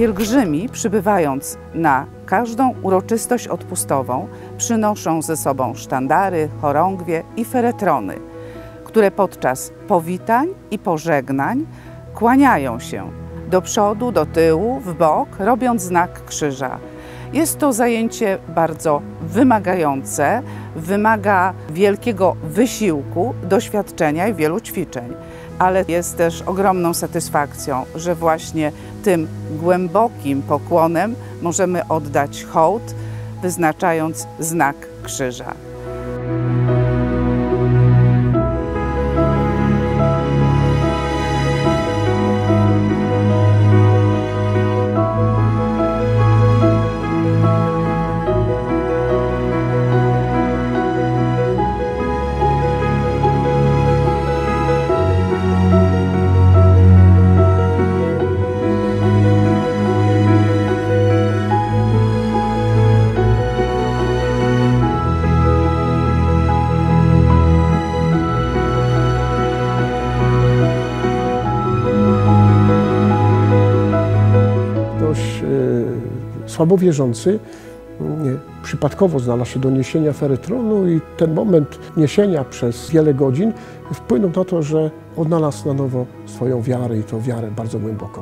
Pielgrzymi, przybywając na każdą uroczystość odpustową, przynoszą ze sobą sztandary, chorągwie i feretrony, które podczas powitań i pożegnań kłaniają się do przodu, do tyłu, w bok, robiąc znak krzyża. Jest to zajęcie bardzo wymagające, wymaga wielkiego wysiłku, doświadczenia i wielu ćwiczeń, ale jest też ogromną satysfakcją, że właśnie tym głębokim pokłonem możemy oddać hołd, wyznaczając znak krzyża. Słabowierzący przypadkowo znalazł się do niesienia ferytronu i ten moment niesienia przez wiele godzin wpłynął na to, że odnalazł na nowo swoją wiarę i to wiarę bardzo głęboką.